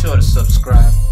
sure to subscribe.